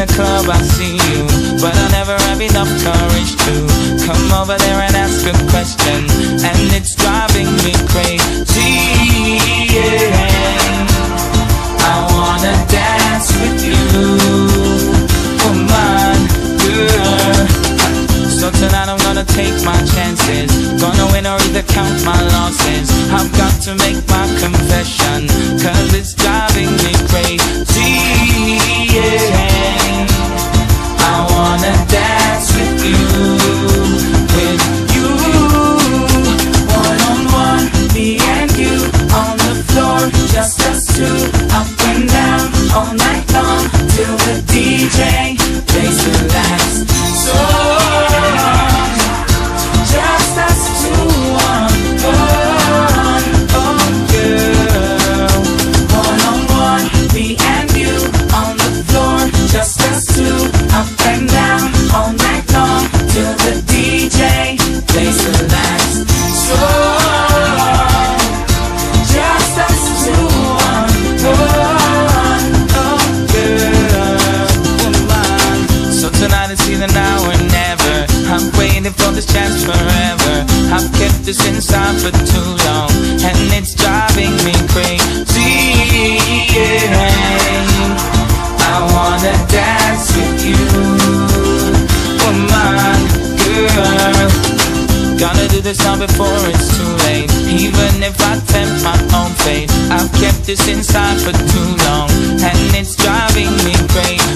the club I see you But I never have enough courage to Come over there and ask a question And it's driving me crazy chances. Gonna win or either count my losses. I've got to make my confession Till the DJ plays the last song Just us two on one, oh girl. So tonight is either now or never. I'm waiting for this chance forever. I've kept this inside for too long And it's driving me crazy Gotta do this now before it's too late. Even if I tempt my own fate I've kept this inside for too long And it's driving me crazy.